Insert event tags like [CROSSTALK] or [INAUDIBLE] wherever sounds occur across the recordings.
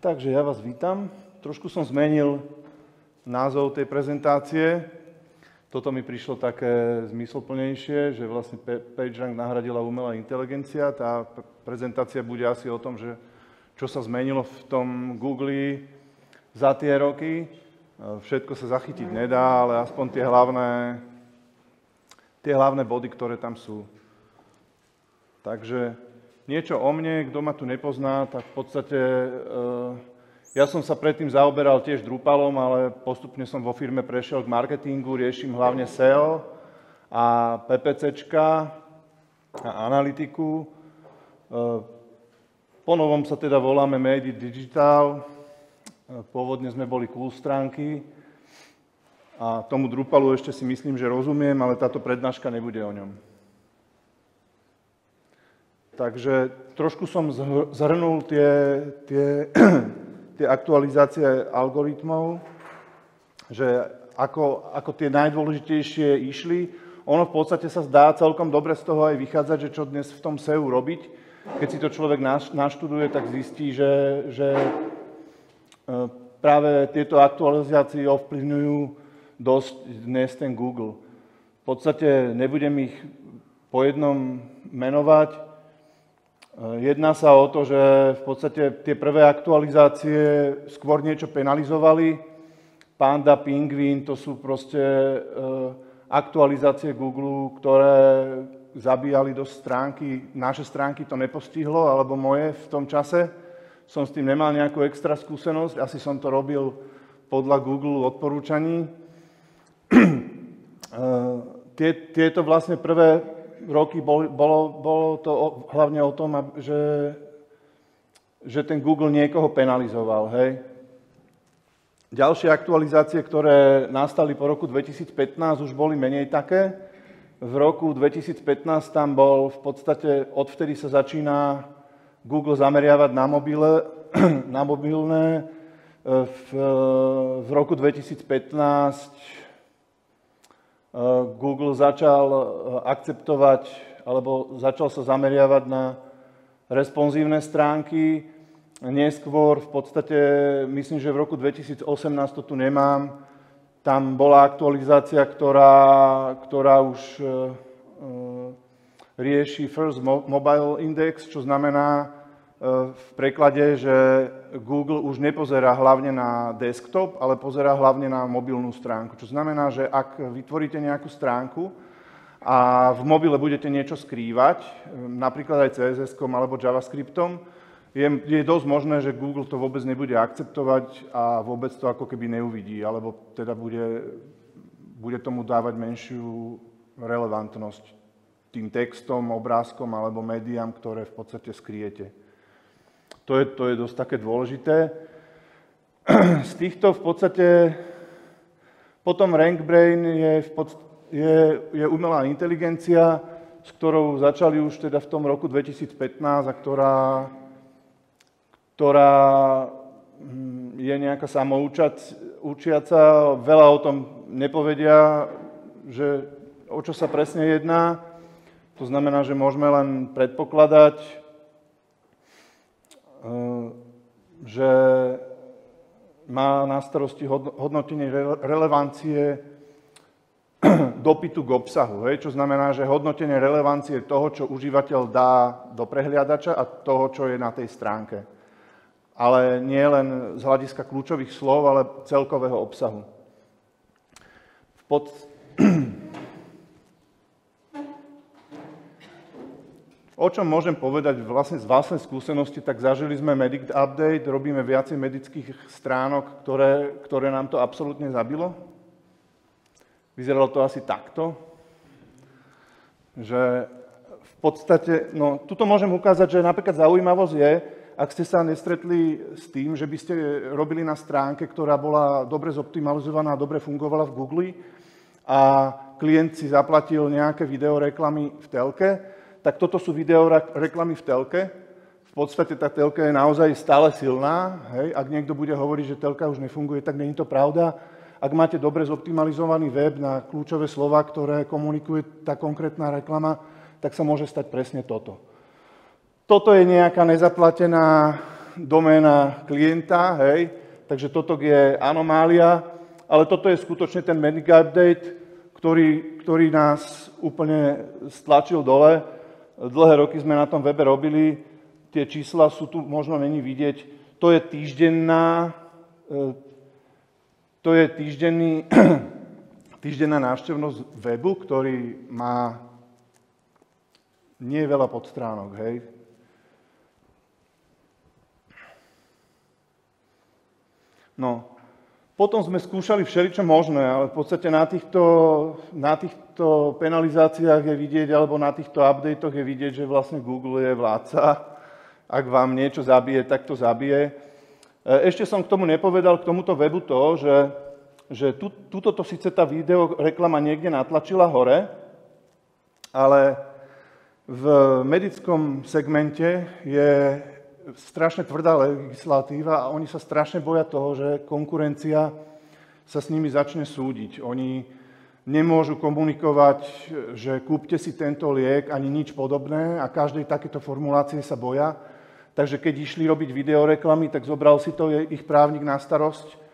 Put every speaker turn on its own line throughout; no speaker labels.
Takže ja vás vítam. Trošku som zmenil názov tej prezentácie. Toto mi prišlo také zmysloplnejšie, že vlastne PageRank nahradila umelá inteligencia. Tá prezentácia bude asi o tom, že čo sa zmenilo v tom Google za tie roky. Všetko sa zachytiť nedá, ale aspoň tie hlavné, tie hlavné body, ktoré tam sú. Takže Niečo o mne, kto ma tu nepozná, tak v podstate eh, ja som sa predtým zaoberal tiež Drupalom, ale postupne som vo firme prešiel k marketingu, riešim hlavne SEO a PPCčka a analytiku. Eh, po novom sa teda voláme Made Digital. Eh, pôvodne sme boli cool stránky a tomu Drupalu ešte si myslím, že rozumiem, ale táto prednáška nebude o ňom. Takže trošku som zhrnul tie, tie, [CLEARS THROAT] tie aktualizácie algoritmov, že ako, ako tie najdôležitejšie išli. Ono v podstate sa zdá celkom dobre z toho aj vychádzať, že čo dnes v tom SEU robiť. Keď si to človek naštuduje, tak zistí, že, že e, práve tieto aktualizácie ovplyvňujú dosť dnes ten Google. V podstate nebudem ich po jednom menovať, jedná sa o to, že v podstate tie prvé aktualizácie skôr niečo penalizovali. Panda, Pingvin, to sú proste eh, aktualizácie Google, ktoré zabíjali do stránky. Naše stránky to nepostihlo, alebo moje v tom čase. Som s tým nemal nejakú extra skúsenosť, asi som to robil podľa Google odporúčaní. [CLEARS THROAT] Eh, tieto vlastne prvé roky bolo, bolo, bolo to hlavne o tom, že, že ten Google niekoho penalizoval. Hej. Ďalšie aktualizácie, ktoré nastali po roku 2015, už boli menej také. V roku 2015 tam bol v podstate, odvtedy sa začína Google zameriavať na, mobile, [CLEARS THROAT] na mobilné. V, v roku 2015 Eh, Google začal eh, akceptovať alebo začal sa zameriavať na responsívne stránky. Neskôr v podstate, myslím, že v roku 2018 to tu nemám, tam bola aktualizácia, ktorá, ktorá už uh, rieši First Mobile Index, čo znamená, v preklade, že Google už nepozerá hlavne na desktop, ale pozerá hlavne na mobilnú stránku. Čo znamená, že ak vytvoríte nejakú stránku a v mobile budete niečo skrývať, napríklad aj CSS alebo JavaScriptom, je, je dosť možné, že Google to vôbec nebude akceptovať a vôbec to ako keby neuvidí, alebo teda bude, bude tomu dávať menšiu relevantnosť tým textom, obrázkom alebo médiám, ktoré v podstate skryjete. To je, to je dosť také dôležité. [CLEARS THROAT] Z týchto v podstate potom RankBrain je, v podstate, je, je umelá inteligencia, s ktorou začali už teda v tom roku 2015 a ktorá, ktorá hm, je nejaká samoučiaca. Veľa o tom nepovedia, že o čo sa presne jedná. To znamená, že môžeme len predpokladať, že má na starosti hodnotenie relevancie [CLEARS THROAT] dopytu k obsahu, hej? čo znamená, že hodnotenie relevancie toho, čo užívateľ dá do prehliadača a toho, čo je na tej stránke. Ale nie len z hľadiska kľúčových slov, ale celkového obsahu. V pod... [CLEARS THROAT] O čom môžem povedať vlastne z vlastnej skúsenosti, tak zažili sme Medic Update, robíme viacej medických stránok, ktoré, ktoré nám to absolútne zabilo. Vyzeralo to asi takto, že v podstate, no tuto môžem ukázať, že napríklad zaujímavosť je, ak ste sa nestretli s tým, že by ste robili na stránke, ktorá bola dobre zoptimalizovaná, dobre fungovala v Google a klient si zaplatil nejaké videoreklamy v telke, tak toto sú video reklamy v telke. V podstate tá telka je naozaj stále silná. Hej. Ak niekto bude hovoriť, že telka už nefunguje, tak není to pravda. Ak máte dobre zoptimalizovaný web na kľúčové slova, ktoré komunikuje tá konkrétna reklama, tak sa môže stať presne toto. Toto je nejaká nezaplatená, doména klienta, hej, takže toto je anomália, ale toto je skutočne ten Medic Update, ktorý, ktorý nás úplne stlačil dole. Dlhé roky sme na tom webe robili, tie čísla sú tu, možno není vidieť. To je týždenná, e, to je týždenný, [CLEARS THROAT] týždenná návštevnosť webu, ktorý má nie veľa podstránok, hej. No, potom sme skúšali všeličo možné, ale v podstate na týchto, na týchto penalizáciách je vidieť, alebo na týchto updatech je vidieť, že vlastne Google je vládca. Ak vám niečo zabije, tak to zabije. E, ešte som k tomu nepovedal, k tomuto webu to, že, že tu, tuto to síce tá video reklama niekde natlačila hore, ale v medickom segmente je strašne tvrdá legislatíva a oni sa strašne boja toho, že konkurencia sa s nimi začne súdiť. Oni nemôžu komunikovať, že kúpte si tento liek, ani nič podobné a každej takéto formulácie sa boja. Takže keď išli robiť videoreklamy, tak zobral si to ich právnik na starosť,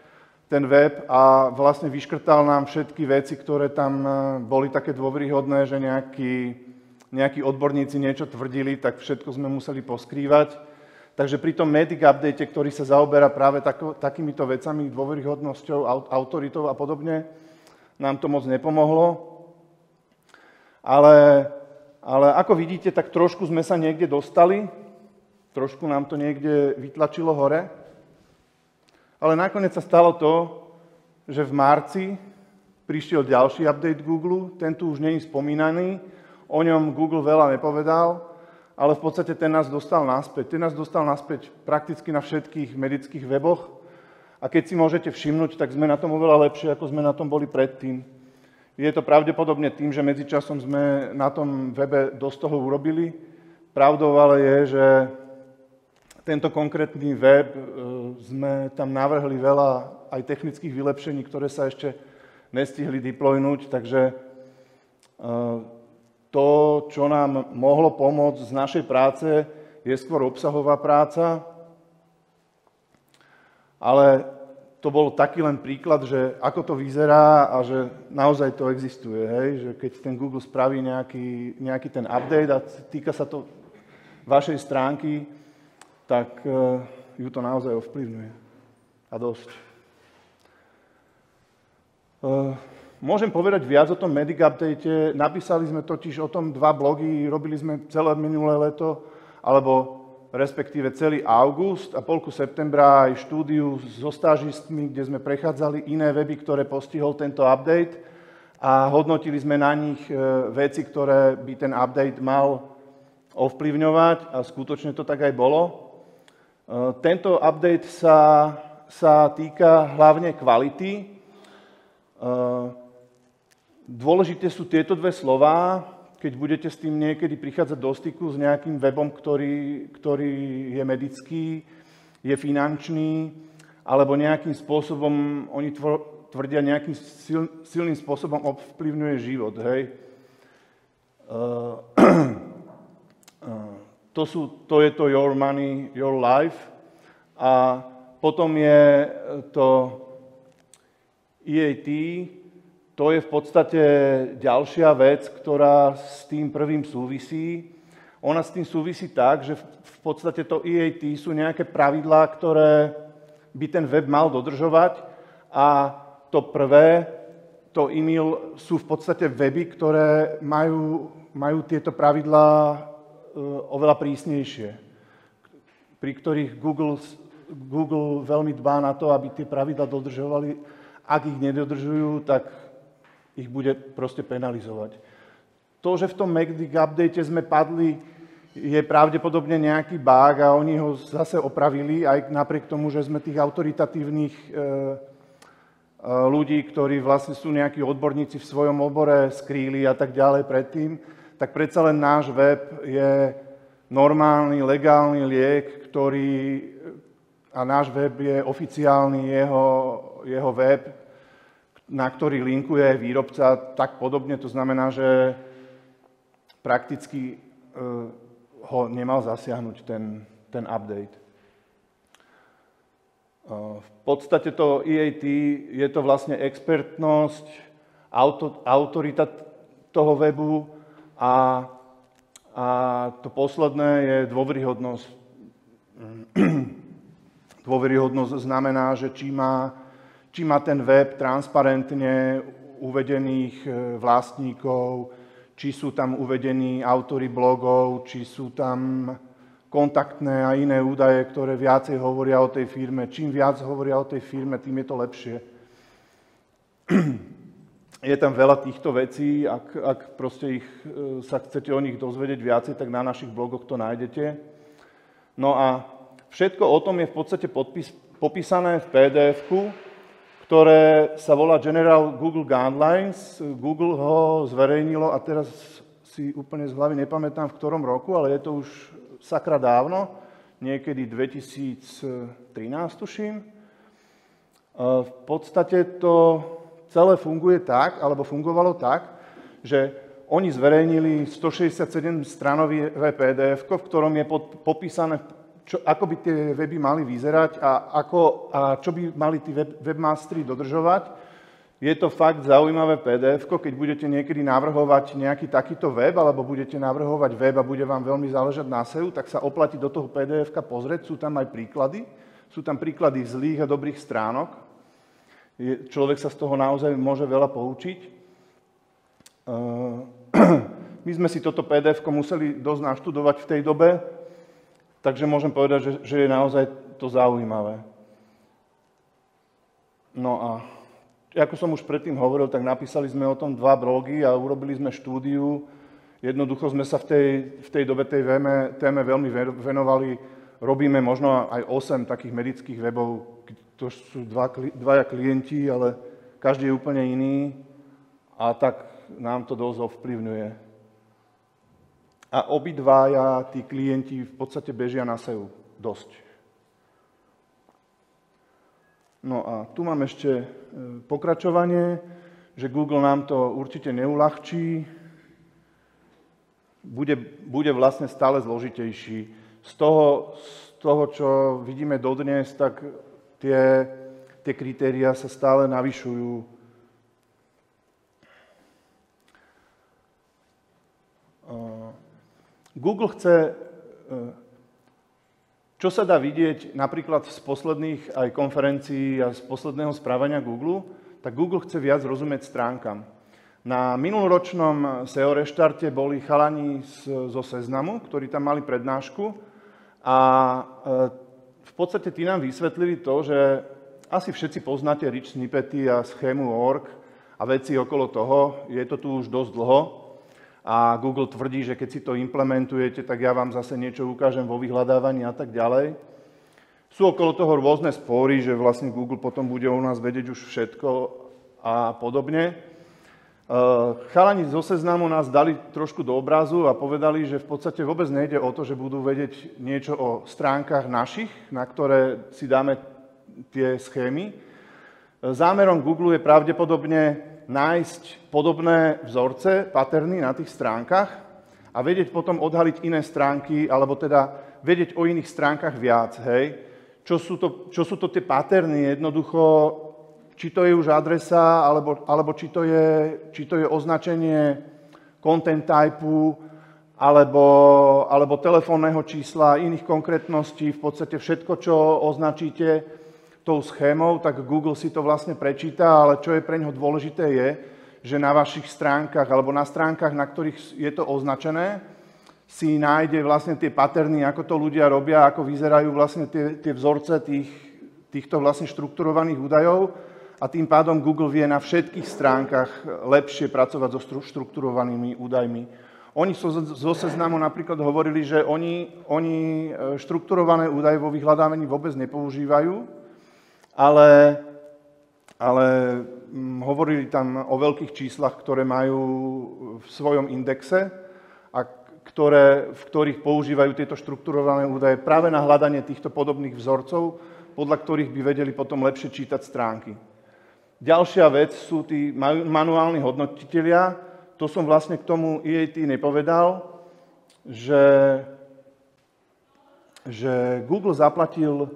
ten web a vlastne vyškrtal nám všetky veci, ktoré tam eh, boli také dôveryhodné, že nejakí, nejakí odborníci niečo tvrdili, tak všetko sme museli poskrývať. Takže pri tom Medic Update, ktorý sa zaoberá práve tako, takýmito vecami, dôveryhodnosťou, autoritou a podobne, nám to moc nepomohlo. Ale, ale ako vidíte, tak trošku sme sa niekde dostali, trošku nám to niekde vytlačilo hore. Ale nakoniec sa stalo to, že v marci prišiel ďalší update Google, ten tu už je spomínaný, o ňom Google veľa nepovedal, ale v podstate ten nás dostal naspäť. Ten nás dostal naspäť prakticky na všetkých medických weboch a keď si môžete všimnúť, tak sme na tom oveľa lepšie, ako sme na tom boli predtým. Je to pravdepodobne tým, že medzičasom sme na tom webe dosť toho urobili. Pravdou ale je, že tento konkrétny web e, sme tam navrhli veľa aj technických vylepšení, ktoré sa ešte nestihli deploynúť, takže e, to, čo nám mohlo pomôcť z našej práce, je skôr obsahová práca, ale to bol taký len príklad, že ako to vyzerá a že naozaj to existuje, hej? že keď ten Google spraví nejaký, nejaký ten update a týka sa to vašej stránky, tak uh, ju to naozaj ovplyvňuje. A dosť. Môžem povedať viac o tom Medic Update. Napísali sme totiž o tom dva blogy, robili sme celé minulé leto, alebo respektíve celý august a polku septembra aj štúdiu so stážistmi, kde sme prechádzali iné weby, ktoré postihol tento update a hodnotili sme na nich e, veci, ktoré by ten update mal ovplyvňovať a skutočne to tak aj bolo. E, tento update sa, sa týka hlavne kvality. Dôležité sú tieto dve slova, keď budete s tým niekedy prichádzať do styku s nejakým webom, ktorý, ktorý je medický, je finančný, alebo nejakým spôsobom, oni tvrdia, nejakým sil, silným spôsobom ovplyvňuje život. Hej. Uh, uh, to, sú, to je to your money, your life. A potom je to EAT, to je v podstate ďalšia vec, ktorá s tým prvým súvisí. Ona s tým súvisí tak, že v podstate to EAT sú nejaké pravidlá, ktoré by ten web mal dodržovať a to prvé, to e-mail sú v podstate weby, ktoré majú, majú tieto pravidlá e, oveľa prísnejšie, pri ktorých Google, Google veľmi dbá na to, aby tie pravidla dodržovali. Ak ich nedodržujú, tak ich bude proste penalizovať. To, že v tom Magic Update sme padli, je pravdepodobne nejaký bug a oni ho zase opravili, aj napriek tomu, že sme tých autoritatívnych e, e, ľudí, ktorí vlastne sú nejakí odborníci v svojom obore, skrýli a tak ďalej predtým, tak predsa len náš web je normálny, legálny liek, ktorý, a náš web je oficiálny jeho, jeho web, na ktorý linkuje výrobca, tak podobne. To znamená, že prakticky e, ho nemal zasiahnuť ten, ten update. v podstate to EAT je to vlastne expertnosť, auto, autorita toho webu a, a to posledné je dôveryhodnosť. [CLEARS THROAT] dôveryhodnosť znamená, že či má, či má ten web transparentne uvedených e, vlastníkov, či sú tam uvedení autory blogov, či sú tam kontaktné a iné údaje, ktoré viacej hovoria o tej firme. Čím viac hovoria o tej firme, tým je to lepšie. [CLEARS THROAT] Je tam veľa týchto vecí, ak, ak proste ich, e, sa chcete o nich dozvedieť viacej, tak na našich blogoch to nájdete. No a všetko o tom je v podstate podpis, popísané v PDF-ku, ktoré sa volá General Google Guidelines. Google ho zverejnilo a teraz si úplne z hlavy nepamätám v ktorom roku, ale je to už sakra dávno, niekedy 2013 tuším. V podstate to celé funguje tak, alebo fungovalo tak, že oni zverejnili 167 stranový PDF, v ktorom je popísané čo, ako by tie weby mali vyzerať a, ako, a čo by mali tí web, webmastery dodržovať. Je to fakt zaujímavé pdf keď budete niekedy navrhovať nejaký takýto web, alebo budete navrhovať web a bude vám veľmi záležať na SEU, tak sa oplatí do toho pdf pozrieť, sú tam aj príklady. Sú tam príklady zlých a dobrých stránok. Je, človek sa z toho naozaj môže veľa poučiť. Uh, [CLEARS THROAT] my sme si toto pdf museli dosť naštudovať v tej dobe, Takže môžem povedať, že, že je naozaj to zaujímavé. No a ako som už predtým hovoril, tak napísali sme o tom dva blogy a urobili sme štúdiu. Jednoducho sme sa v tej, v tej dobe tej téme, téme veľmi venovali. Robíme možno aj 8 takých medických webov, to sú dva, dvaja klienti, ale každý je úplne iný a tak nám to dosť ovplyvňuje a obidvaja tí klienti v podstate bežia na SEU dosť. No a tu mám ešte e, pokračovanie, že Google nám to určite neulahčí, bude, bude vlastne stále zložitejší. Z toho, z toho, čo vidíme dodnes, tak tie, tie kritéria sa stále navyšujú. Google chce, e, čo sa dá vidieť napríklad z posledných aj konferencií a z posledného správania Google, tak Google chce viac rozumieť stránkam. Na minuloročnom SEO reštarte boli chalani zo Seznamu, ktorí tam mali prednášku a e, v podstate tí nám vysvetlili to, že asi všetci poznáte rich snippety a schému org a veci okolo toho. Je to tu už dosť dlho a Google tvrdí, že keď si to implementujete, tak ja vám zase niečo ukážem vo vyhľadávaní a tak ďalej. Sú okolo toho rôzne spory, že vlastne Google potom bude u nás vedieť už všetko a podobne. E, chalani zo seznamu nás dali trošku do obrazu a povedali, že v podstate vôbec nejde o to, že budú vedieť niečo o stránkach našich, na ktoré si dáme tie schémy. Zámerom Google je pravdepodobne nájsť podobné vzorce, paterny na tých stránkach a vedieť potom odhaliť iné stránky, alebo teda vedieť o iných stránkach viac, hej. Čo sú to, čo sú to tie paterny, jednoducho, či to je už adresa, alebo, alebo či, to je, či to je označenie content typu, alebo, alebo telefónneho čísla, iných konkrétností, v podstate všetko, čo označíte, tou schémou, tak Google si to vlastne prečíta, ale čo je pre neho dôležité je, že na vašich stránkach alebo na stránkach, na ktorých je to označené, si nájde vlastne tie paterny, ako to ľudia robia, ako vyzerajú vlastne tie, tie vzorce tých, týchto vlastne štrukturovaných údajov a tým pádom Google vie na všetkých stránkach lepšie pracovať so štrukturovanými údajmi. Oni zo, zo seznamu napríklad hovorili, že oni, oni e, štrukturované údaje vo vyhľadávaní vôbec nepoužívajú, ale, ale hm, hovorili tam o veľkých číslach, ktoré majú v svojom indexe a ktoré, v ktorých používajú tieto štrukturované údaje práve na hľadanie týchto podobných vzorcov, podľa ktorých by vedeli potom lepšie čítať stránky. Ďalšia vec sú tí manuálni hodnotitelia. To som vlastne k tomu EAT nepovedal, že, že Google zaplatil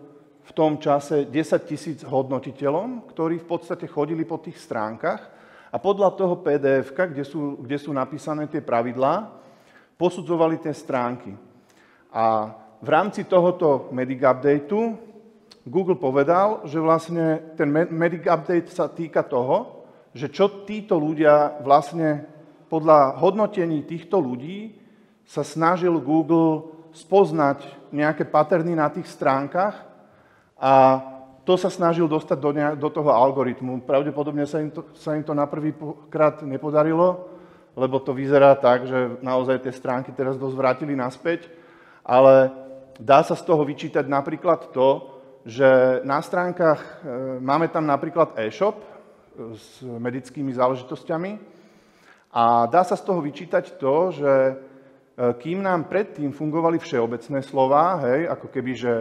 v tom čase 10 tisíc hodnotiteľom, ktorí v podstate chodili po tých stránkach a podľa toho pdf kde sú, kde sú napísané tie pravidlá, posudzovali tie stránky. A v rámci tohoto Medic Updateu Google povedal, že vlastne ten Medic Update sa týka toho, že čo títo ľudia vlastne podľa hodnotení týchto ľudí sa snažil Google spoznať nejaké paterny na tých stránkach a to sa snažil dostať do, nejak, do toho algoritmu. Pravdepodobne sa im, to, sa im to na prvý krát nepodarilo, lebo to vyzerá tak, že naozaj tie stránky teraz dosť vrátili naspäť, ale dá sa z toho vyčítať napríklad to, že na stránkach e, máme tam napríklad e-shop e, s medickými záležitosťami a dá sa z toho vyčítať to, že E, kým nám predtým fungovali všeobecné slova, hej, ako keby, že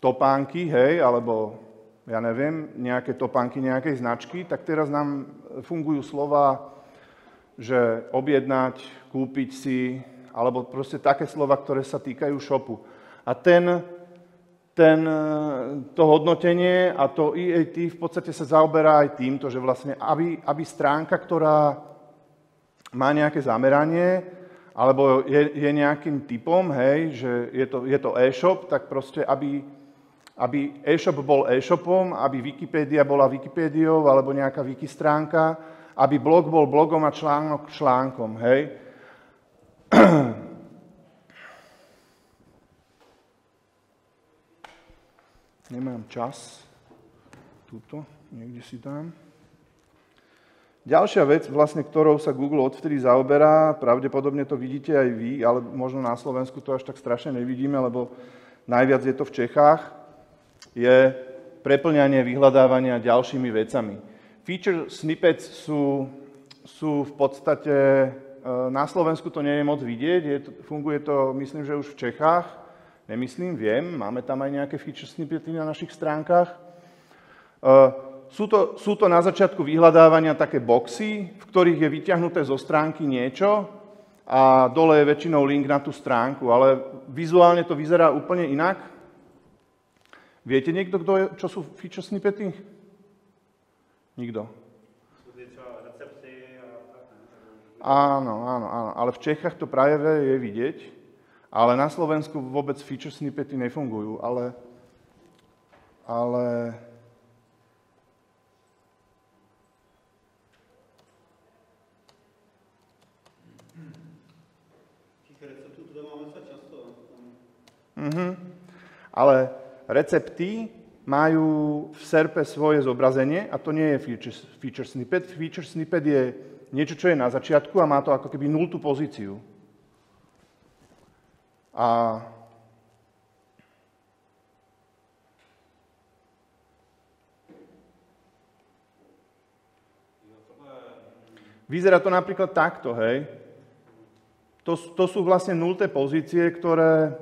topánky, hej, alebo ja neviem, nejaké topánky nejakej značky, tak teraz nám fungujú slova, že objednať, kúpiť si, alebo proste také slova, ktoré sa týkajú shopu. A ten, ten, to hodnotenie a to EAT v podstate sa zaoberá aj týmto, že vlastne, aby, aby stránka, ktorá má nejaké zameranie, alebo je, je nejakým typom, hej, že je to, je to e-shop, tak proste, aby, aby e-shop bol e-shopom, aby Wikipédia bola Wikipédiou alebo nejaká wiki stránka, aby blog bol blogom a článok článkom, hej. [CLEARS THROAT] Nemám čas. Tuto, niekde si dám. Ďalšia vec, vlastne, ktorou sa Google odvtedy zaoberá, pravdepodobne to vidíte aj vy, ale možno na Slovensku to až tak strašne nevidíme, lebo najviac je to v Čechách, je preplňanie vyhľadávania ďalšími vecami. Feature snippets sú, sú v podstate, e, na Slovensku to nie je moc vidieť, je funguje to, myslím, že už v Čechách, nemyslím, viem, máme tam aj nejaké feature snippety na našich stránkach. E, sú to, sú to na začiatku vyhľadávania také boxy, v ktorých je vyťahnuté zo stránky niečo a dole je väčšinou link na tú stránku, ale vizuálne to vyzerá úplne inak. Viete niekto, kto je, čo sú feature snippety? Nikto. Áno, áno, áno, ale v Čechách to práve je vidieť, ale na Slovensku vôbec feature snippety nefungujú, ale, ale Mm-hmm. Ale recepty majú v SERPe svoje zobrazenie a to nie je feature, feature snippet. Feature snippet je niečo, čo je na začiatku a má to ako keby nultú pozíciu. A Vyzerá to napríklad takto, hej. To, to sú vlastne nulté pozície, ktoré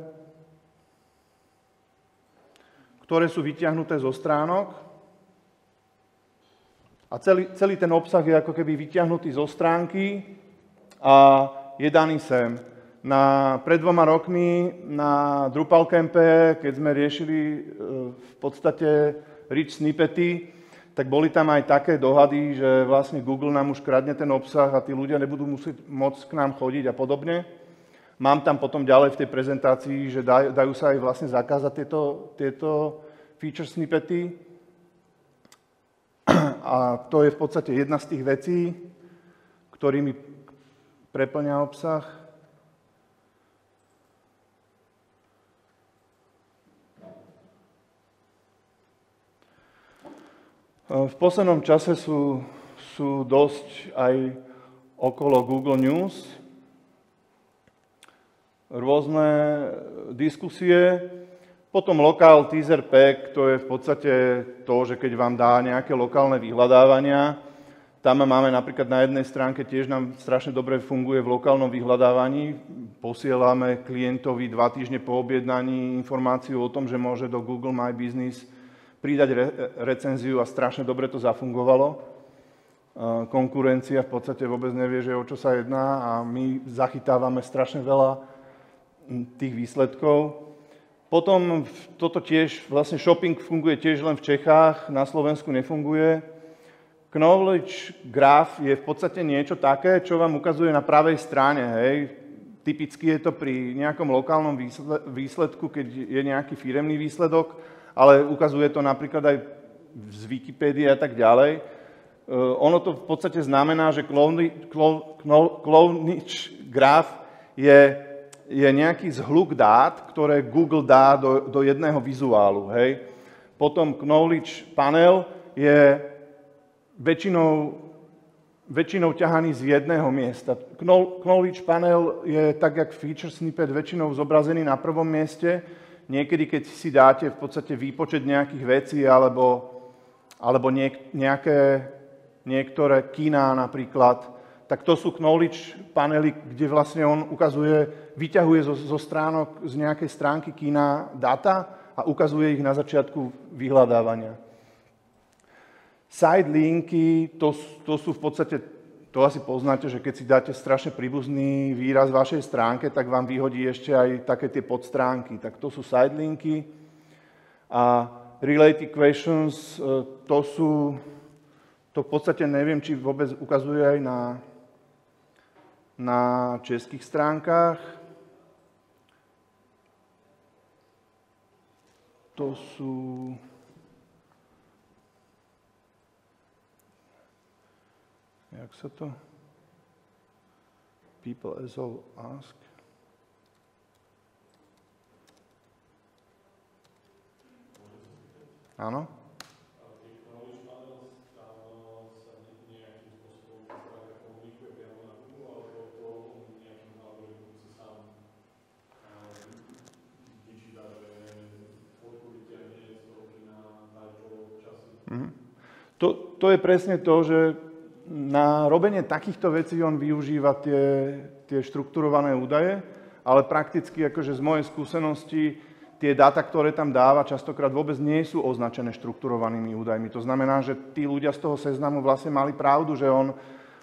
ktoré sú vyťahnuté zo stránok. A celý, celý ten obsah je ako keby vyťahnutý zo stránky a je daný sem. Na, pred dvoma rokmi na Drupal Campe, keď sme riešili e, v podstate rich snippety, tak boli tam aj také dohady, že vlastne Google nám už kradne ten obsah a tí ľudia nebudú musieť môcť k nám chodiť a podobne. Mám tam potom ďalej v tej prezentácii, že dajú, dajú sa aj vlastne zakázať tieto, tieto feature snippety. A to je v podstate jedna z tých vecí, ktorými preplňa obsah. V poslednom čase sú, sú dosť aj okolo Google News rôzne diskusie. Potom lokál teaser pack, to je v podstate to, že keď vám dá nejaké lokálne vyhľadávania, tam máme napríklad na jednej stránke, tiež nám strašne dobre funguje v lokálnom vyhľadávaní. Posielame klientovi dva týždne po objednaní informáciu o tom, že môže do Google My Business pridať re- recenziu a strašne dobre to zafungovalo. Konkurencia v podstate vôbec nevie, že o čo sa jedná a my zachytávame strašne veľa tých výsledkov. Potom toto tiež, vlastne shopping funguje tiež len v Čechách, na Slovensku nefunguje. Knowledge graph je v podstate niečo také, čo vám ukazuje na pravej strane. Hej. Typicky je to pri nejakom lokálnom výsledku, keď je nejaký firemný výsledok, ale ukazuje to napríklad aj z Wikipédie a tak ďalej. Uh, ono to v podstate znamená, že Clownage graph je je nejaký zhluk dát, ktoré Google dá do, do jedného vizuálu. Hej. Potom Knowledge panel je väčšinou, väčšinou ťahaný z jedného miesta. Knowledge panel je tak, jak feature snippet, väčšinou zobrazený na prvom mieste. Niekedy, keď si dáte v podstate výpočet nejakých vecí alebo, alebo niek, nejaké, niektoré kina napríklad, tak to sú knowledge panely, kde vlastne on ukazuje, vyťahuje zo, zo stránok, z nejakej stránky kina data a ukazuje ich na začiatku vyhľadávania. Side linky, to, to sú v podstate, to asi poznáte, že keď si dáte strašne príbuzný výraz vašej stránke, tak vám vyhodí ešte aj také tie podstránky. Tak to sú side linky. A related questions, e, to sú, to v podstate neviem, či vôbec ukazuje aj na na českých stránkách. To sú... Jak sa to... People as all ask. Áno? To, to je presne to, že na robenie takýchto vecí on využíva tie, tie štrukturované údaje, ale prakticky akože z mojej skúsenosti tie dáta, ktoré tam dáva, častokrát vôbec nie sú označené štrukturovanými údajmi. To znamená, že tí ľudia z toho seznamu vlastne mali pravdu, že on,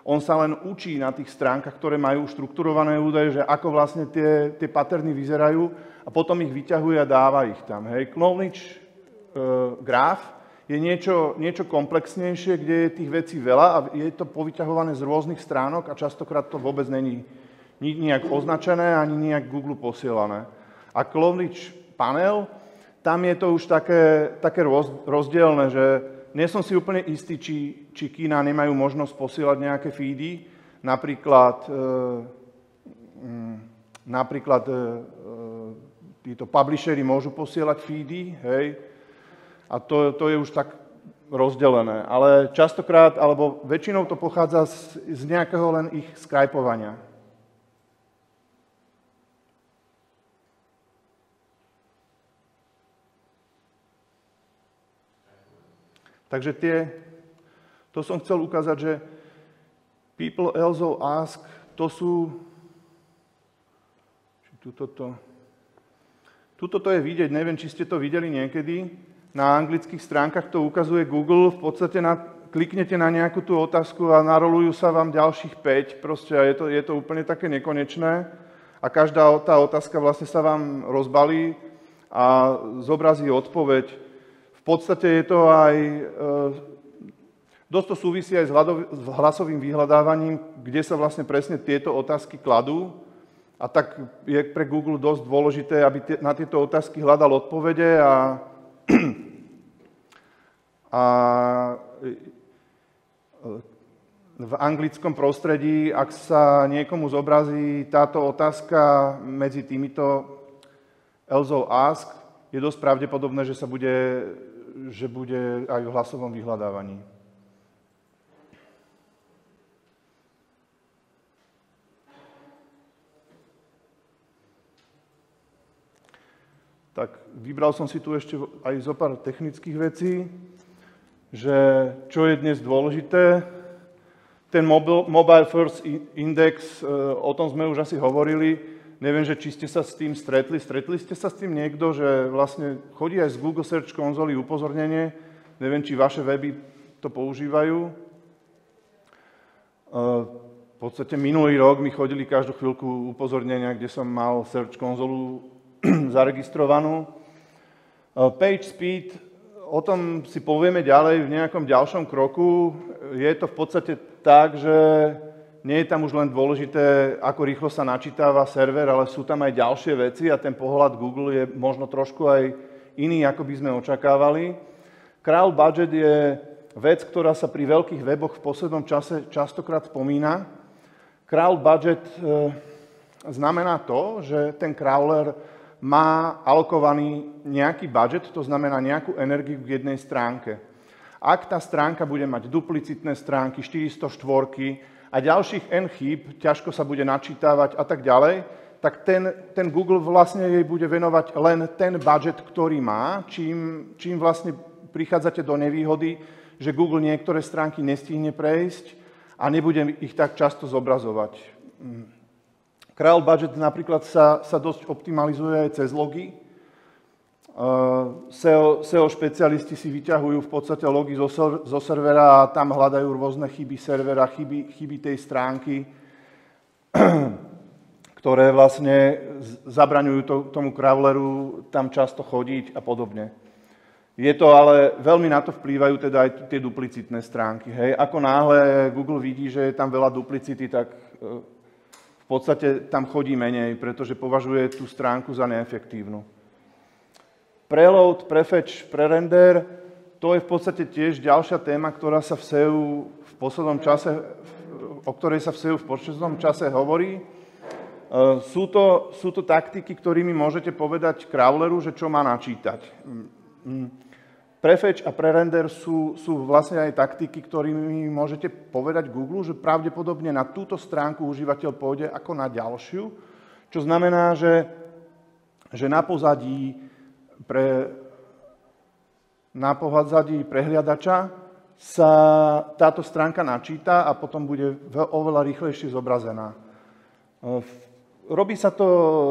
on sa len učí na tých stránkach, ktoré majú štrukturované údaje, že ako vlastne tie, tie paterny vyzerajú a potom ich vyťahuje a dáva ich tam. Hej. Knowledge uh, graph je niečo, niečo komplexnejšie, kde je tých vecí veľa a je to povyťahované z rôznych stránok a častokrát to vôbec není nejak označené ani nejak Google posielané. A Clownage panel, tam je to už také, také rozdielne, že nie som si úplne istý, či, či kína nemajú možnosť posielať nejaké feedy. Napríklad, e, mm, napríklad e, e, títo publishery môžu posielať feedy, hej, a to, to je už tak rozdelené. Ale častokrát, alebo väčšinou to pochádza z, z nejakého len ich skypovania. Takže tie, to som chcel ukázať, že people also ask, to sú, či tuto to, tuto to je vidieť, neviem, či ste to videli niekedy, na anglických stránkach to ukazuje Google, v podstate na, kliknete na nejakú tú otázku a narolujú sa vám ďalších 5, proste je to, je to úplne také nekonečné a každá tá otázka vlastne sa vám rozbalí a zobrazí odpoveď. V podstate je to aj, e, dosť to súvisí aj s, s hlasovým vyhľadávaním, kde sa vlastne presne tieto otázky kladú a tak je pre Google dosť dôležité, aby na tieto otázky hľadal odpovede a a v anglickom prostredí, ak sa niekomu zobrazí táto otázka medzi týmito Elzou ask, je dosť pravdepodobné, že sa bude, že bude aj v hlasovom vyhľadávaní. Tak vybral som si tu ešte aj zo pár technických vecí že čo je dnes dôležité, ten Mobile First Index, e, o tom sme už asi hovorili, neviem, že či ste sa s tým stretli. Stretli ste sa s tým niekto, že vlastne chodí aj z Google Search konzoly upozornenie, neviem, či vaše weby to používajú. E, v podstate minulý rok mi chodili každú chvíľku upozornenia, kde som mal Search konzolu [CLEARS THROAT] zaregistrovanú. Page speed, o tom si povieme ďalej v nejakom ďalšom kroku. Je to v podstate tak, že nie je tam už len dôležité, ako rýchlo sa načítava server, ale sú tam aj ďalšie veci a ten pohľad Google je možno trošku aj iný, ako by sme očakávali. Crowd budget je vec, ktorá sa pri veľkých weboch v poslednom čase častokrát spomína. Crawl budget e, znamená to, že ten crawler má alokovaný nejaký budget, to znamená nejakú energiu k jednej stránke. Ak tá stránka bude mať duplicitné stránky, 404 a ďalších n chýb, ťažko sa bude načítavať a tak ďalej, tak ten, ten Google vlastne jej bude venovať len ten budget, ktorý má, čím, čím vlastne prichádzate do nevýhody, že Google niektoré stránky nestihne prejsť a nebude ich tak často zobrazovať. Crowd budget napríklad sa, sa dosť optimalizuje aj cez logy. SEO, SEO špecialisti si vyťahujú v podstate logy zo, zo servera a tam hľadajú rôzne chyby servera, chyby, chyby tej stránky, [CLEARS THROAT] ktoré vlastne zabraňujú to, tomu crawleru tam často chodiť a podobne. Je to ale, veľmi na to vplývajú teda aj tie duplicitné stránky. Hej. Ako náhle Google vidí, že je tam veľa duplicity, tak e, v podstate tam chodí menej, pretože považuje tú stránku za neefektívnu. Preload, prefetch, prerender, to je v podstate tiež ďalšia téma, ktorá sa v SEO v poslednom čase, o ktorej sa v SEO v poslednom čase hovorí. E, sú to, sú to taktiky, ktorými môžete povedať crawleru, že čo má načítať. Prefetch a prerender sú, sú vlastne aj taktiky, ktorými môžete povedať Google, že pravdepodobne na túto stránku užívateľ pôjde ako na ďalšiu, čo znamená, že, že na pozadí pre, na pozadí prehliadača sa táto stránka načíta a potom bude oveľa rýchlejšie zobrazená. Robí sa to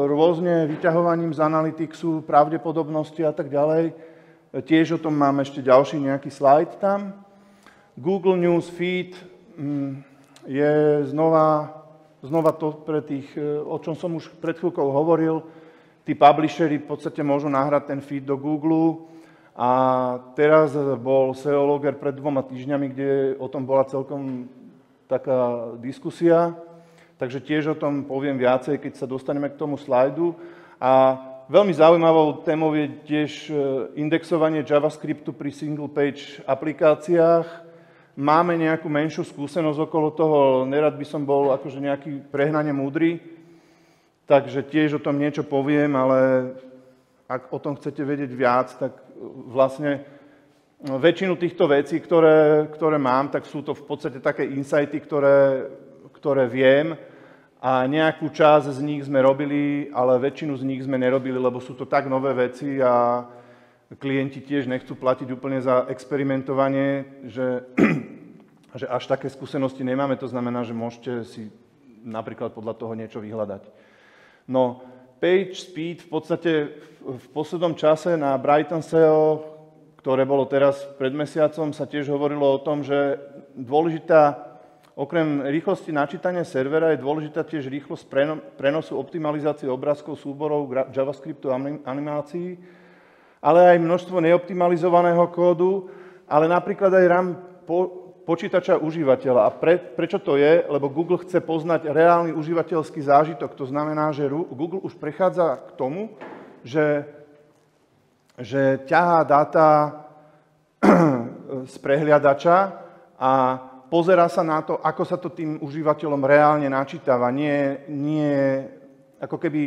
rôzne vyťahovaním z analytixu, pravdepodobnosti a tak ďalej Tiež o tom mám ešte ďalší nejaký slajd tam. Google News Feed mm, je znova, znova to pre tých, e, o čom som už pred chvíľkou hovoril. Tí publishery v podstate môžu nahrať ten feed do Google. A teraz bol SEO Logger pred dvoma týždňami, kde o tom bola celkom taká diskusia. Takže tiež o tom poviem viacej, keď sa dostaneme k tomu slajdu. A veľmi zaujímavou témou je tiež e, indexovanie JavaScriptu pri single page aplikáciách. Máme nejakú menšiu skúsenosť okolo toho, nerad by som bol akože nejaký prehnane múdry, takže tiež o tom niečo poviem, ale ak o tom chcete vedieť viac, tak vlastne no, väčšinu týchto vecí, ktoré, ktoré mám, tak sú to v podstate také insighty, ktoré, ktoré viem, a nejakú časť z nich sme robili, ale väčšinu z nich sme nerobili, lebo sú to tak nové veci a klienti tiež nechcú platiť úplne za experimentovanie, že, [CLEARS THROAT] že až také skúsenosti nemáme. To znamená, že môžete si napríklad podľa toho niečo vyhľadať. No, page speed v podstate v poslednom čase na Brighton SEO, ktoré bolo teraz pred mesiacom, sa tiež hovorilo o tom, že dôležitá Okrem rýchlosti načítania servera je dôležitá tiež rýchlosť prenosu optimalizácie obrázkov, súborov, JavaScriptu animácií, ale aj množstvo neoptimalizovaného kódu, ale napríklad aj RAM po, počítača užívateľa. A pre, prečo to je? Lebo Google chce poznať reálny užívateľský zážitok. To znamená, že Google už prechádza k tomu, že, že ťahá dáta [CLEARS THROAT] z prehliadača a pozerá sa na to, ako sa to tým užívateľom reálne načítava. Nie, nie ako keby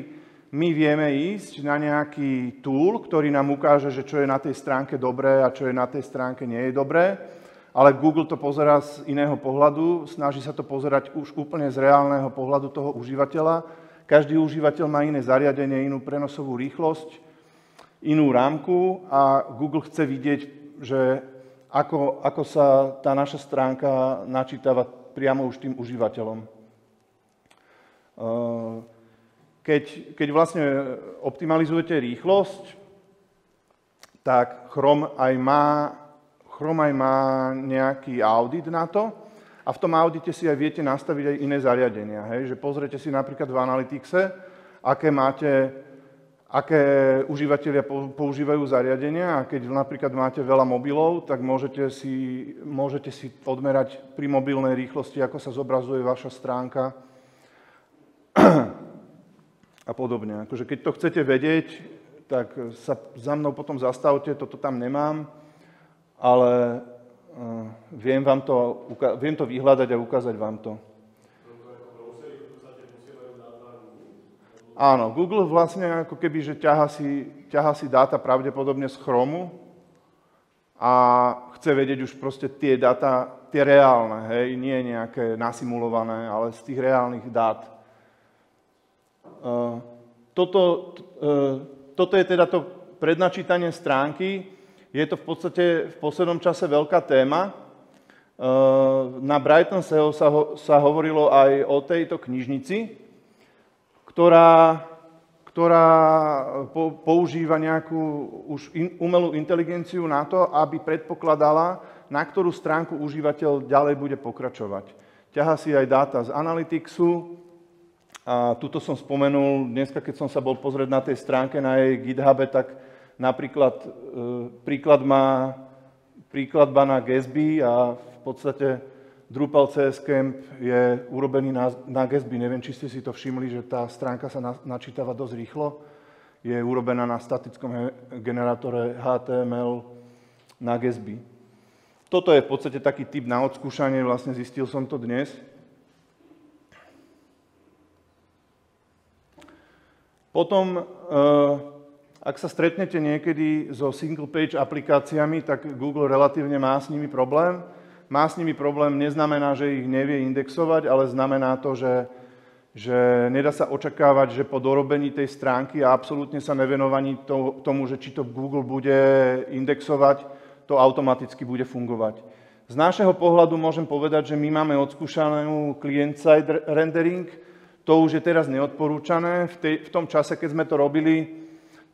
my vieme ísť na nejaký tool, ktorý nám ukáže, že čo je na tej stránke dobré a čo je na tej stránke nie je dobré, ale Google to pozerá z iného pohľadu, snaží sa to pozerať už úplne z reálneho pohľadu toho užívateľa. Každý užívateľ má iné zariadenie, inú prenosovú rýchlosť, inú rámku a Google chce vidieť, že ako, ako sa tá naša stránka načítava priamo už tým užívateľom. Eh, keď, keď vlastne optimalizujete rýchlosť, tak Chrome aj má, Chrome aj má nejaký audit na to a v tom audite si aj viete nastaviť aj iné zariadenia. Hej? Že pozrite si napríklad v Analyticse, aké máte aké užívateľia používajú zariadenia a keď napríklad máte veľa mobilov, tak môžete si, môžete si odmerať pri mobilnej rýchlosti, ako sa zobrazuje vaša stránka a podobne. Akože keď to chcete vedieť, tak sa za mnou potom zastavte, toto tam nemám, ale uh, viem, vám to, viem to vyhľadať a ukázať vám to. Áno, Google vlastne ako keby, že ťaha si, ťaha si dáta pravdepodobne z Chromu a chce vedieť už proste tie dáta, tie reálne, hej, nie nejaké nasimulované, ale z tých reálnych dát. Uh, toto, uh, toto je teda to prednačítanie stránky. Je to v podstate v poslednom čase veľká téma. Uh, na Brighton SEO sa, ho, sa hovorilo aj o tejto knižnici, ktorá, ktorá používa nejakú už in, umelú inteligenciu na to, aby predpokladala, na ktorú stránku užívateľ ďalej bude pokračovať. Ťaha si aj dáta z Analyticsu, a tuto som spomenul, dneska keď som sa bol pozrieť na tej stránke na jej GitHube, tak napríklad e, príklad má, príklad má na Gatsby a v podstate Drupal CS Camp je urobený na, na Gatsby. Neviem, či ste si to všimli, že tá stránka sa na, načítava dosť rýchlo. Je urobená na statickom generátore HTML na Gatsby. Toto je v podstate taký typ na odskúšanie, vlastne zistil som to dnes. Potom, eh, ak sa stretnete niekedy so single page aplikáciami, tak Google relatívne má s nimi problém má s nimi problém, neznamená, že ich nevie indexovať, ale znamená to, že, že nedá sa očakávať, že po dorobení tej stránky a absolútne sa nevenovaní to, tomu, že či to Google bude indexovať, to automaticky bude fungovať. Z nášho pohľadu môžem povedať, že my máme odskúšanú client-side rendering, to už je teraz neodporúčané. V, tej, v tom čase, keď sme to robili,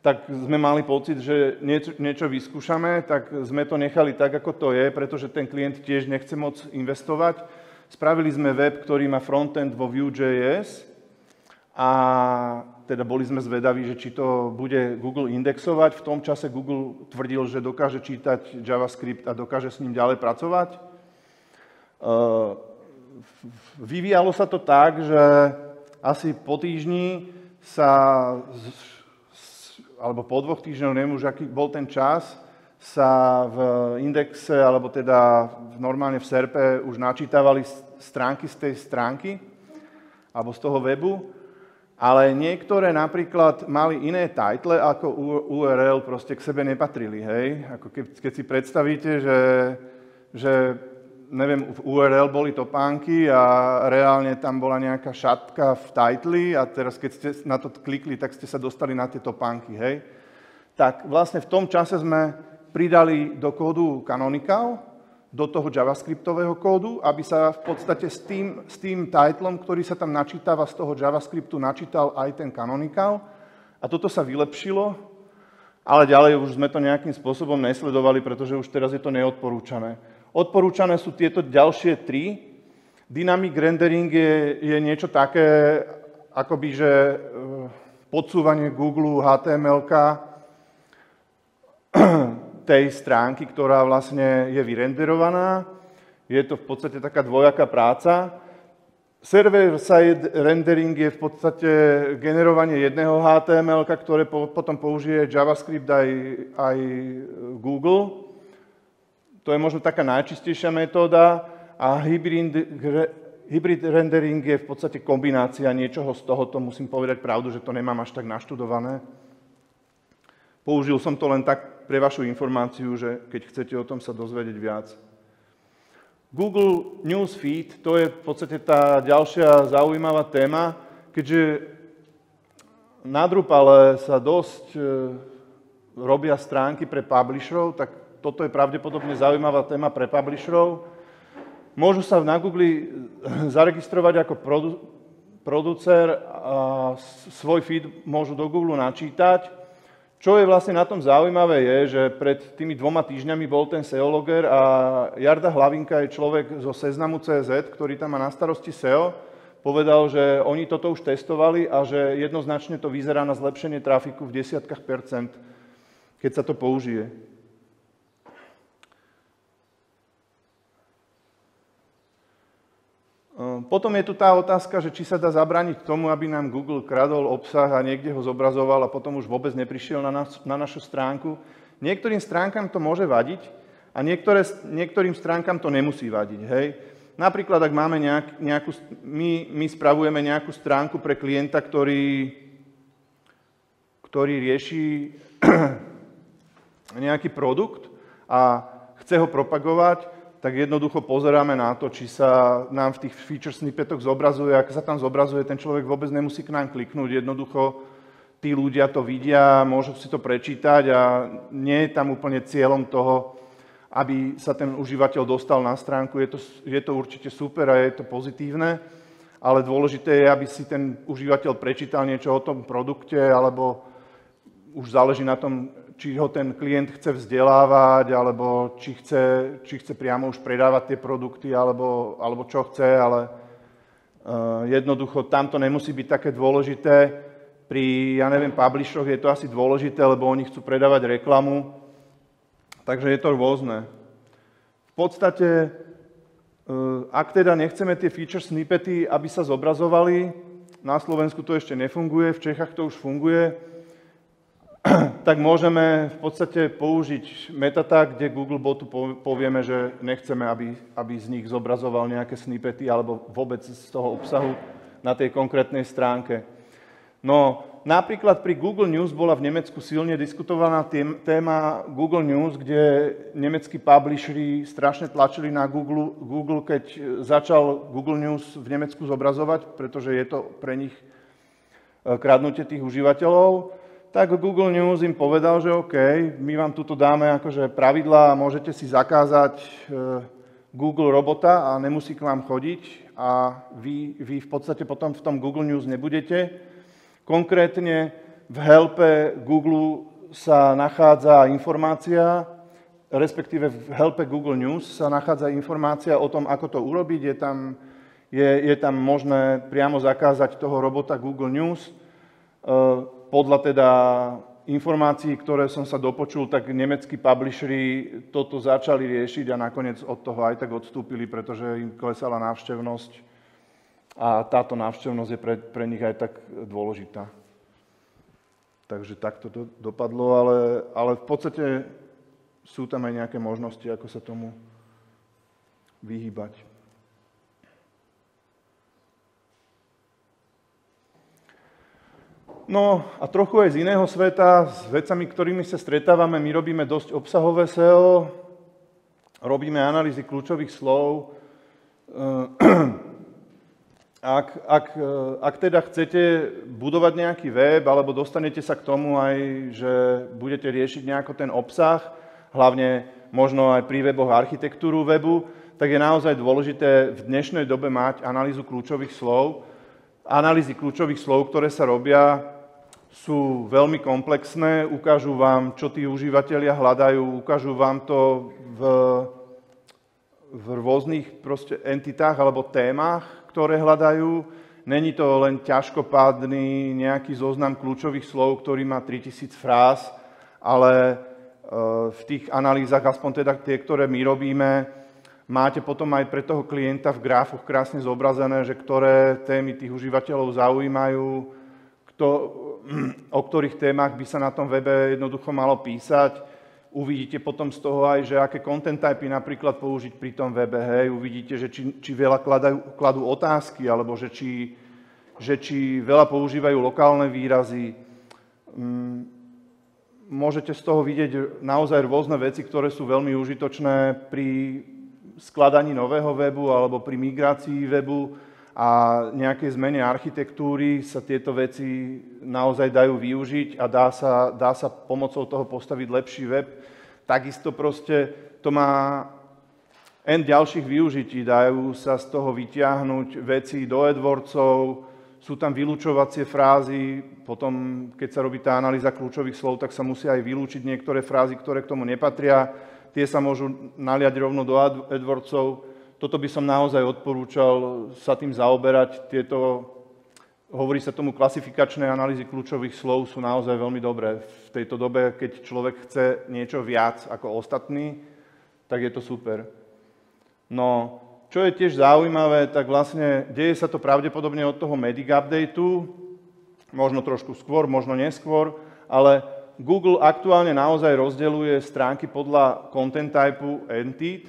tak sme mali pocit, že niečo, niečo vyskúšame, tak sme to nechali tak, ako to je, pretože ten klient tiež nechce moc investovať. Spravili sme web, ktorý má frontend vo Vue.js a teda boli sme zvedaví, že či to bude Google indexovať. V tom čase Google tvrdil, že dokáže čítať JavaScript a dokáže s ním ďalej pracovať. Ehm, vyvíjalo sa to tak, že asi po týždni sa alebo po dvoch týždňoch, neviem už, aký bol ten čas, sa v indexe, alebo teda normálne v SERPE už načítavali stránky z tej stránky, alebo z toho webu, ale niektoré napríklad mali iné title ako URL, proste k sebe nepatrili, hej? Ako keď, keď si predstavíte, že, že neviem, v URL boli topánky a reálne tam bola nejaká šatka v titli a teraz keď ste na to klikli, tak ste sa dostali na tie topánky, hej? Tak vlastne v tom čase sme pridali do kódu canonical, do toho javascriptového kódu, aby sa v podstate s tým, s tým titlom, ktorý sa tam načítava z toho javascriptu, načítal aj ten canonical. A toto sa vylepšilo, ale ďalej už sme to nejakým spôsobom nesledovali, pretože už teraz je to neodporúčané. Odporúčané sú tieto ďalšie tri. Dynamic rendering je, je niečo také, akoby, že e, podsúvanie Google HTML [CLEARS THROAT] tej stránky, ktorá vlastne je vyrenderovaná. Je to v podstate taká dvojaká práca. Server-side rendering je v podstate generovanie jedného HTML, ktoré potom použije JavaScript aj, aj Google to je možno taká najčistejšia metóda a hybrid, rendering je v podstate kombinácia niečoho z tohoto. Musím povedať pravdu, že to nemám až tak naštudované. Použil som to len tak pre vašu informáciu, že keď chcete o tom sa dozvedieť viac. Google Newsfeed, to je v podstate tá ďalšia zaujímavá téma, keďže na Drupale sa dosť e, robia stránky pre publisherov, tak toto je pravdepodobne zaujímavá téma pre publisherov. Môžu sa na Google zaregistrovať ako produ- producer a svoj feed môžu do Google načítať. Čo je vlastne na tom zaujímavé je, že pred tými dvoma týždňami bol ten SEO logger a Jarda Hlavinka je človek zo Seznamu CZ, ktorý tam má na starosti SEO, povedal, že oni toto už testovali a že jednoznačne to vyzerá na zlepšenie trafiku v desiatkách percent, keď sa to použije. Potom je tu tá otázka, že či sa dá zabrániť tomu, aby nám Google kradol obsah a niekde ho zobrazoval a potom už vôbec neprišiel na, nás, na našu stránku. Niektorým stránkam to môže vadiť a niektoré, niektorým stránkam to nemusí vadiť. Hej? Napríklad, ak máme nejak, nejakú, my, my spravujeme nejakú stránku pre klienta, ktorý, ktorý rieši [CLEARS THROAT] nejaký produkt a chce ho propagovať, tak jednoducho pozeráme na to, či sa nám v tých feature snippetoch zobrazuje. Ak sa tam zobrazuje, ten človek vôbec nemusí k nám kliknúť. Jednoducho tí ľudia to vidia, môžu si to prečítať a nie je tam úplne cieľom toho, aby sa ten užívateľ dostal na stránku. Je to, je to určite super a je to pozitívne, ale dôležité je, aby si ten užívateľ prečítal niečo o tom produkte alebo už záleží na tom, či ho ten klient chce vzdelávať, alebo či chce, či chce priamo už predávať tie produkty, alebo, alebo čo chce, ale uh, jednoducho tam to nemusí byť také dôležité. Pri, ja neviem, publishoch je to asi dôležité, lebo oni chcú predávať reklamu, takže je to rôzne. V podstate, uh, ak teda nechceme tie feature snippety, aby sa zobrazovali, na Slovensku to ešte nefunguje, v Čechách to už funguje, tak môžeme v podstate použiť metatag, kde Google botu povieme, že nechceme, aby, aby z nich zobrazoval nejaké snippety alebo vôbec z toho obsahu na tej konkrétnej stránke. No, napríklad pri Google News bola v Nemecku silne diskutovaná téma Google News, kde nemeckí publisheri strašne tlačili na Google, Google, keď začal Google News v Nemecku zobrazovať, pretože je to pre nich eh, kradnutie tých užívateľov tak Google News im povedal, že OK, my vám tuto dáme akože pravidlá a môžete si zakázať e, Google robota a nemusí k vám chodiť a vy, vy v podstate potom v tom Google News nebudete. Konkrétne v helpe Google sa nachádza informácia, respektíve v helpe Google News sa nachádza informácia o tom, ako to urobiť. Je tam, je, je tam možné priamo zakázať toho robota Google News. Podľa teda informácií, ktoré som sa dopočul, tak nemeckí publisheri toto začali riešiť a nakoniec od toho aj tak odstúpili, pretože im klesala návštevnosť a táto návštevnosť je pre, pre nich aj tak dôležitá. Takže takto to dopadlo, ale, ale v podstate sú tam aj nejaké možnosti, ako sa tomu vyhýbať. No a trochu aj z iného sveta, s vecami, ktorými sa stretávame, my robíme dosť obsahové SEO, robíme analýzy kľúčových slov. [CLEARS THROAT] Ak, ak, ak teda chcete budovať nejaký web, alebo dostanete sa k tomu aj, že budete riešiť nejako ten obsah, hlavne možno aj pri weboch architektúru webu, tak je naozaj dôležité v dnešnej dobe mať analýzu kľúčových slov. Analýzy kľúčových slov, ktoré sa robia sú veľmi komplexné, ukážu vám, čo tí užívateľia hľadajú, ukážu vám to v, v rôznych proste entitách alebo témach, ktoré hľadajú. Není to len ťažkopádny nejaký zoznam kľúčových slov, ktorý má 3000 fráz, ale e, v tých analýzach, aspoň teda tie, ktoré my robíme, máte potom aj pre toho klienta v gráfoch krásne zobrazené, že ktoré témy tých užívateľov zaujímajú, kto, o ktorých témach by sa na tom webe jednoducho malo písať. Uvidíte potom z toho aj, že aké content typy napríklad použiť pri tom webe. Hej. Uvidíte, že či, či veľa kladajú, kladú otázky, alebo že či, že či veľa používajú lokálne výrazy. Mm, môžete z toho vidieť naozaj rôzne veci, ktoré sú veľmi užitočné pri skladaní nového webu alebo pri migrácii webu a nejakej zmene architektúry sa tieto veci naozaj dajú využiť a dá sa, dá sa pomocou toho postaviť lepší web. Takisto proste to má N ďalších využití. Dajú sa z toho vyťahnuť veci do AdWordsov, sú tam vylúčovacie frázy, potom keď sa robí tá analýza kľúčových slov, tak sa musia aj vylúčiť niektoré frázy, ktoré k tomu nepatria. Tie sa môžu naliať rovno do AdWordsov toto by som naozaj odporúčal sa tým zaoberať. Tieto, hovorí sa tomu, klasifikačné analýzy kľúčových slov sú naozaj veľmi dobré. V tejto dobe, keď človek chce niečo viac ako ostatní, tak je to super. No, čo je tiež zaujímavé, tak vlastne deje sa to pravdepodobne od toho Medic Updateu, možno trošku skôr, možno neskôr, ale Google aktuálne naozaj rozdeľuje stránky podľa content typu entity.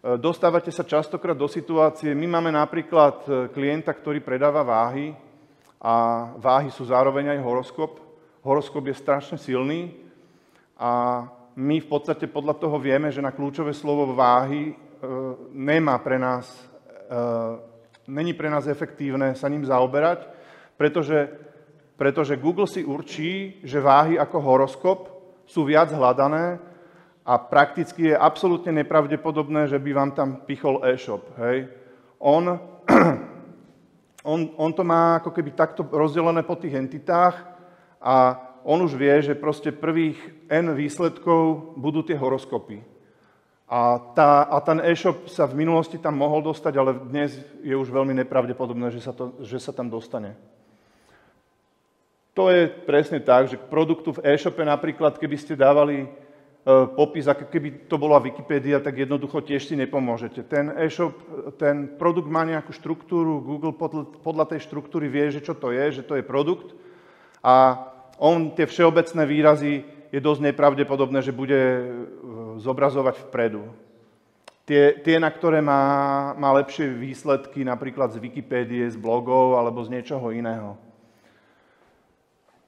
E, dostávate sa častokrát do situácie, my máme napríklad e, klienta, ktorý predáva váhy a váhy sú zároveň aj horoskop. Horoskop je strašne silný a my v podstate podľa toho vieme, že na kľúčové slovo váhy e, nemá pre nás, není pre nás efektívne sa ním zaoberať, pretože pretože Google si určí, že váhy ako horoskop sú viac hľadané a prakticky je absolútne nepravdepodobné, že by vám tam pichol e-shop. Hej. On, [CLEARS THROAT] on, on to má ako keby takto rozdelené po tých entitách a on už vie, že proste prvých N výsledkov budú tie horoskopy. A, tá, a ten e-shop sa v minulosti tam mohol dostať, ale dnes je už veľmi nepravdepodobné, že sa, to, že sa tam dostane. To je presne tak, že k produktu v e-shope napríklad, keby ste dávali popis, ako keby to bola Wikipédia, tak jednoducho tiež si nepomôžete. Ten e-shop, ten produkt má nejakú štruktúru, Google podľa tej štruktúry vie, že čo to je, že to je produkt a on tie všeobecné výrazy je dosť nepravdepodobné, že bude e, zobrazovať vpredu. Tie, tie na ktoré má, má lepšie výsledky, napríklad z Wikipédie, z blogov alebo z niečoho iného.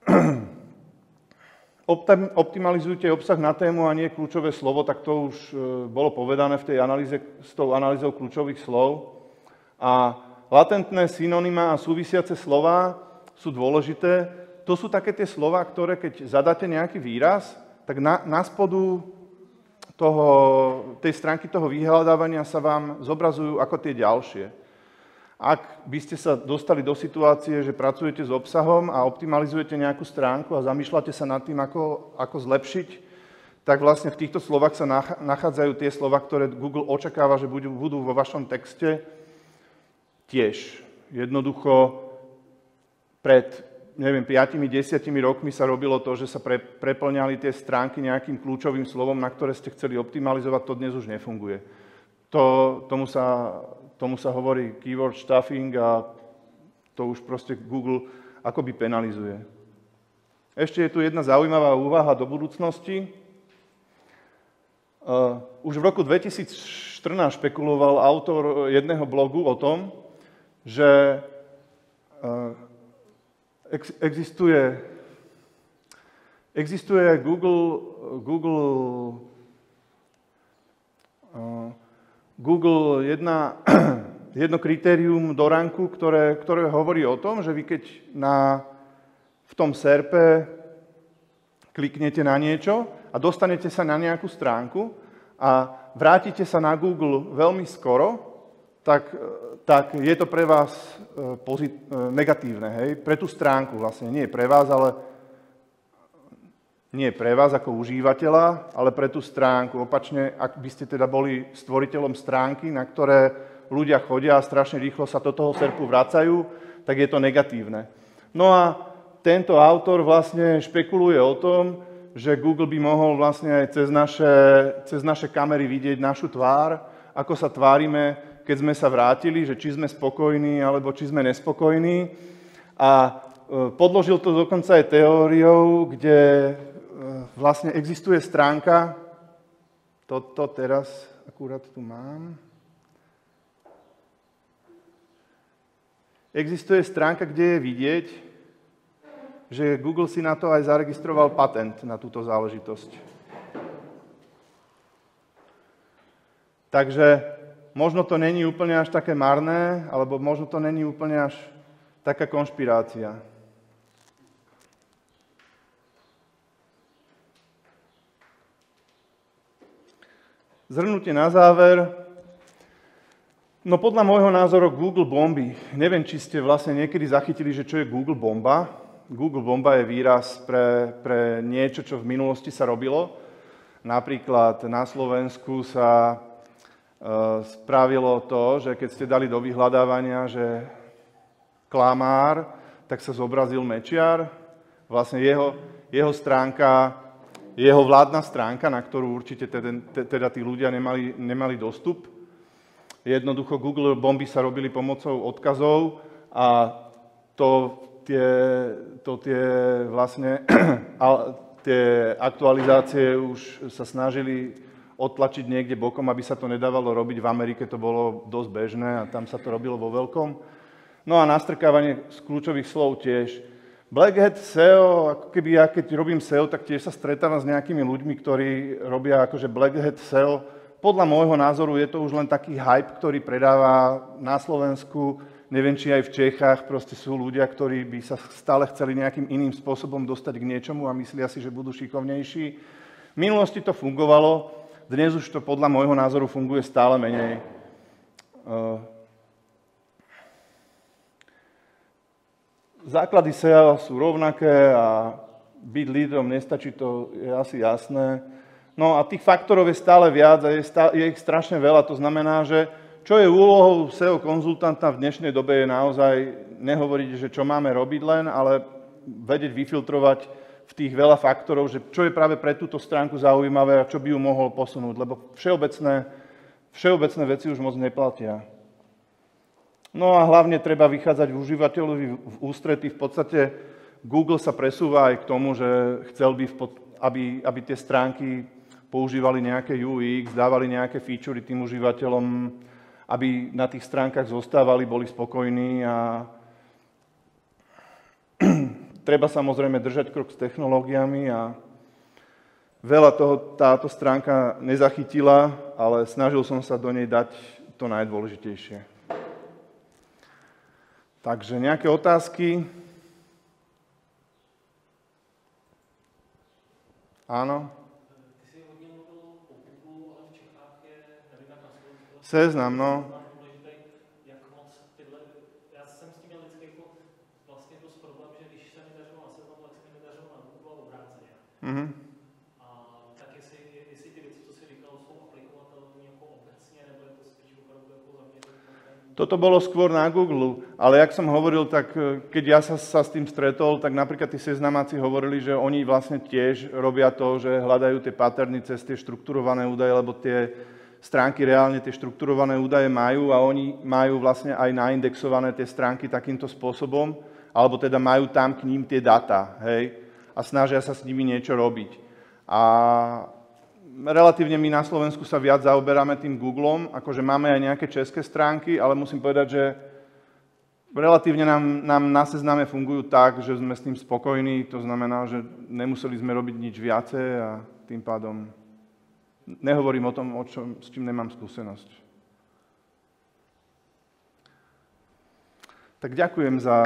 [CLEARS THROAT] optimalizujte obsah na tému a nie kľúčové slovo, tak to už e, bolo povedané v tej analýze, s tou analýzou kľúčových slov. A latentné synonyma a súvisiace slova sú dôležité. To sú také tie slova, ktoré keď zadáte nejaký výraz, tak na, na spodu toho, tej stránky toho vyhľadávania sa vám zobrazujú ako tie ďalšie. Ak by ste sa dostali do situácie, že pracujete s obsahom a optimalizujete nejakú stránku a zamýšľate sa nad tým, ako, ako zlepšiť, tak vlastne v týchto slovách sa nachádzajú tie slova, ktoré Google očakáva, že budú, budú vo vašom texte tiež. Jednoducho pred, neviem, 5-10 rokmi sa robilo to, že sa pre, preplňali tie stránky nejakým kľúčovým slovom, na ktoré ste chceli optimalizovať, to dnes už nefunguje. To, tomu sa Tomu sa hovorí keyword stuffing a to už proste Google akoby penalizuje. Ešte je tu jedna zaujímavá úvaha do budúcnosti. Uh, už v roku 2014 špekuloval autor jedného blogu o tom, že ex- existuje, existuje Google, Google uh, Google jedna, [CLEARS THROAT] jedno kritérium do ranku, ktoré, ktoré hovorí o tom, že vy keď na, v tom SERPE kliknete na niečo a dostanete sa na nejakú stránku a vrátite sa na Google veľmi skoro, tak, tak je to pre vás e, pozit- e, negatívne, hej? pre tú stránku vlastne, nie pre vás, ale nie pre vás ako užívateľa, ale pre tú stránku. Opačne, ak by ste teda boli stvoriteľom stránky, na ktoré ľudia chodia a strašne rýchlo sa do toho serpu vracajú, tak je to negatívne. No a tento autor vlastne špekuluje o tom, že Google by mohol vlastne aj cez naše, cez naše kamery vidieť našu tvár, ako sa tvárime, keď sme sa vrátili, že či sme spokojní alebo či sme nespokojní. A e, podložil to dokonca aj teóriou, kde vlastne existuje stránka, toto teraz akurát tu mám, Existuje stránka, kde je vidieť, že Google si na to aj zaregistroval patent na túto záležitosť. Takže možno to není úplne až také marné, alebo možno to není úplne až taká konšpirácia. Zhrnutie na záver. No podľa môjho názoru Google bomby. Neviem, či ste vlastne niekedy zachytili, že čo je Google bomba. Google bomba je výraz pre, pre niečo, čo v minulosti sa robilo. Napríklad na Slovensku sa spravilo to, že keď ste dali do vyhľadávania, že klamár, tak sa zobrazil mečiar. Vlastne jeho, jeho stránka, jeho vládna stránka, na ktorú určite teda, teda tí ľudia nemali, nemali dostup. Jednoducho Google bomby sa robili pomocou odkazov a to tie, to tie vlastne [CLEARS THROAT] tie aktualizácie už sa snažili odtlačiť niekde bokom, aby sa to nedávalo robiť. V Amerike to bolo dosť bežné a tam sa to robilo vo veľkom. No a nastrkávanie z kľúčových slov tiež. Black Hat SEO, ako keby ja keď robím SEO, tak tiež sa stretávam s nejakými ľuďmi, ktorí robia akože Black Hat SEO. Podľa môjho názoru je to už len taký hype, ktorý predáva na Slovensku, neviem, či aj v Čechách, proste sú ľudia, ktorí by sa stále chceli nejakým iným spôsobom dostať k niečomu a myslia si, že budú šikovnejší. V minulosti to fungovalo, dnes už to podľa môjho názoru funguje stále menej. Základy SEA sú rovnaké a byť lídrom nestačí, to je asi jasné. No a tých faktorov je stále viac a je, stále, je ich strašne veľa. To znamená, že čo je úlohou SEO konzultanta v dnešnej dobe je naozaj nehovoriť, že čo máme robiť len, ale vedieť vyfiltrovať v tých veľa faktorov, že čo je práve pre túto stránku zaujímavé a čo by ju mohol posunúť, lebo všeobecné, všeobecné veci už moc neplatia. No a hlavne treba vychádzať v užívateľovi v ústrety. V podstate Google sa presúva aj k tomu, že chcel by, aby, aby tie stránky používali nejaké UX, dávali nejaké featurey tým užívateľom, aby na tých stránkach zostávali, boli spokojní a [CLEARS THROAT] Treba samozrejme držať krok s technológiami a veľa toho táto stránka nezachytila, ale snažil som sa do nej dať to najdôležitejšie. Takže nejaké otázky? Áno? Seznam, no. Mm-hmm. Toto bolo skôr na Google, ale jak som hovoril, tak e, keď ja sa, sa s tým stretol, tak napríklad tí seznamáci hovorili, že oni vlastne tiež robia to, že hľadajú tie paterny cez tie štrukturované údaje, lebo tie stránky reálne tie štrukturované údaje majú a oni majú vlastne aj naindexované tie stránky takýmto spôsobom, alebo teda majú tam k ním tie data, hej a snažia sa s nimi niečo robiť. A relatívne my na Slovensku sa viac zaoberáme tým Googlom, akože máme aj nejaké české stránky, ale musím povedať, že relatívne nám, nám na sezname fungujú tak, že sme s tým spokojní, to znamená, že nemuseli sme robiť nič viacej a tým pádom nehovorím o tom, o čom, s čím nemám skúsenosť. Tak ďakujem za